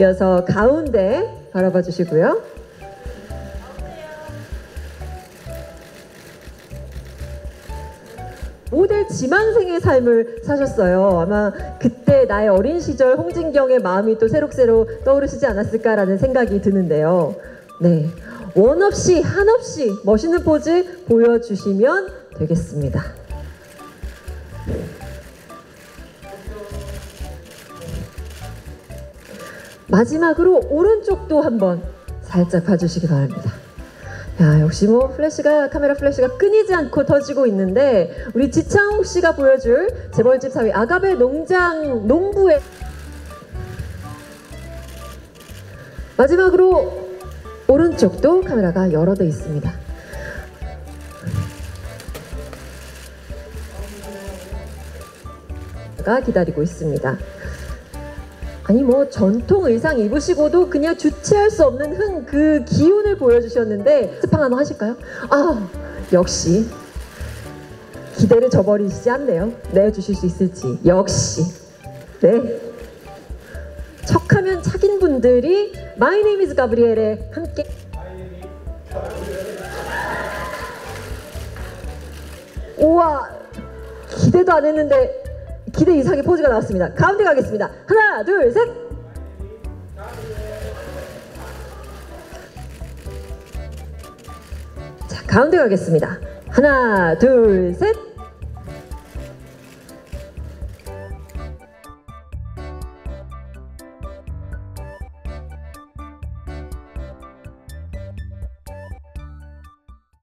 이어서 가운데 바라봐 주시고요. 모델 지망생의 삶을 사셨어요. 아마 그때 나의 어린 시절 홍진경의 마음이 또 새록새록 떠오르시지 않았을까라는 생각이 드는데요. 네. 원 없이 한 없이 멋있는 포즈 보여주시면 되겠습니다. 마지막으로 오른쪽도 한번 살짝 봐주시기 바랍니다. 야, 역시 뭐 플래시가 카메라 플래시가 끊이지 않고 터지고 있는데 우리 지창욱 씨가 보여줄 재벌집 사위 아가베 농장 농부의 마지막으로 오른쪽도 카메라가 여러 대 있습니다. 가 기다리고 있습니다. 아니 뭐 전통 의상 입으시고도 그냥 주체할 수 없는 흥 그 기운을 보여주셨는데 스팡 한번 하실까요? 아 역시 기대를 저버리시지 않네요. 내주실 수 있을지 역시 네 척하면 착인 분들이 My name is 가브리엘에 함께 우와 기대도 안 했는데 기대 이상의 포즈가 나왔습니다. 가운데 가겠습니다. 하나, 둘, 셋. 자, 가운데 가겠습니다. 하나, 둘, 셋.